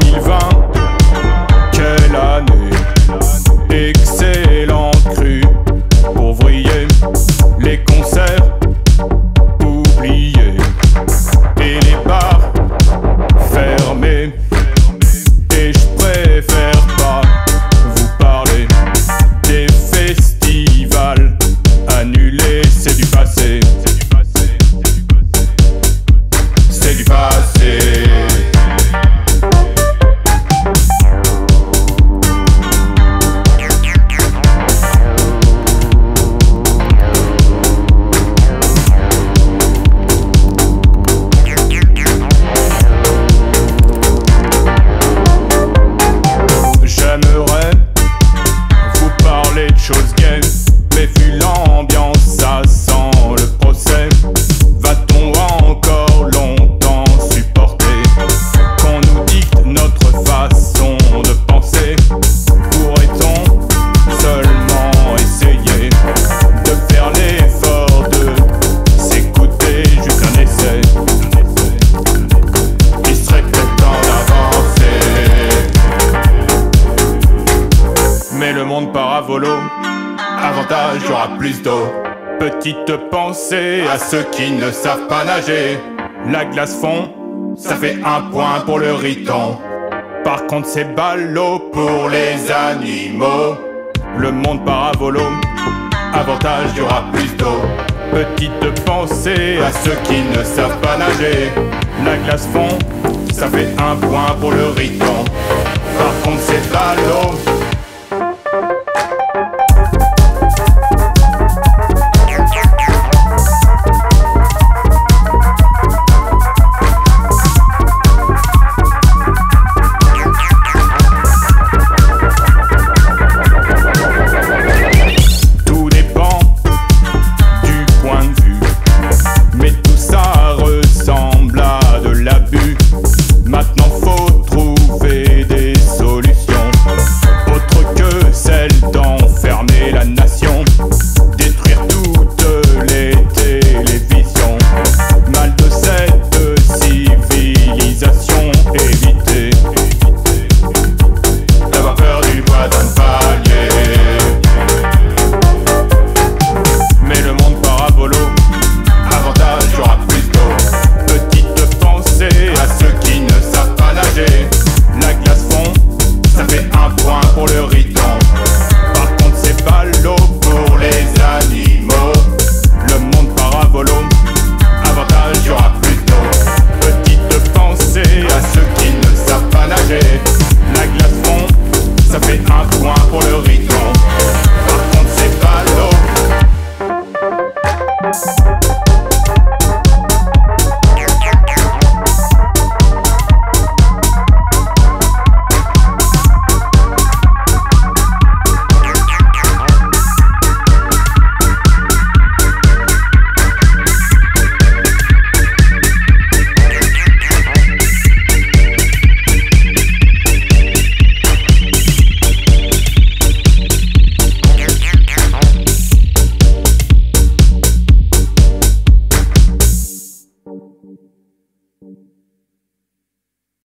on y va monde paravolo, avantage, y aura plus d'eau. Petite pensée à ceux qui ne savent pas nager. La glace fond, ça fait un point pour le riton. Par contre, c'est ballot pour les animaux. Le monde paravolo, avantage, y aura plus d'eau. Petite pensée à ceux qui ne savent pas nager. La glace fond, ça fait un point pour le riton. Par contre, c'est ballot